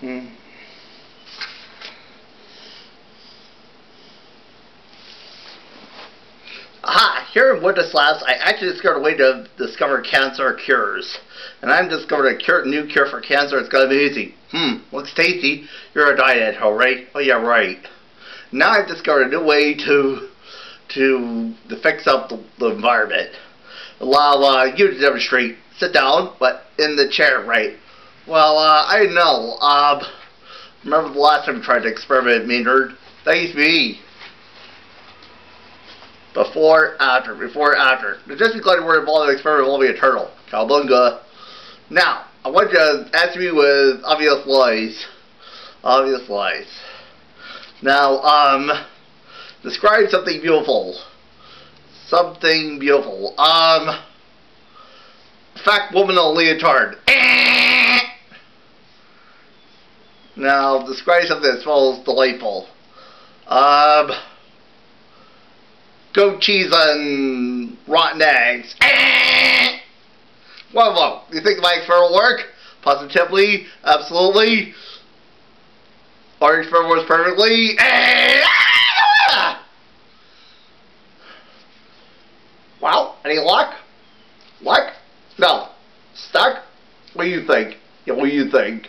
Hmm. Aha! Here in Labs, I actually discovered a way to discover cancer cures. And I'm discovered a cure, new cure for cancer. It's gonna be easy. Hmm, looks tasty. You're a diet hoe, right? Oh yeah, right. Now I've discovered a new way to to, to fix up the, the environment. Allow uh, you to demonstrate. Sit down, but in the chair, right? Well, uh, I know. Um, remember the last time you tried to experiment, Maynard? That used to be before, after, before, after. The just because we're involved in the experiment won't be a turtle. Cowabunga. Now, I want you to answer me with obvious lies. Obvious lies. Now, um, describe something beautiful. Something beautiful. Um, fat woman a leotard. Now, describe something that smells delightful. Um, goat cheese and rotten eggs. Well, well, you think my experiment will work? Positively? Absolutely? Our experiment works perfectly? Wow, any luck? Luck? No. Stuck? What do you think? Yeah, what do you think?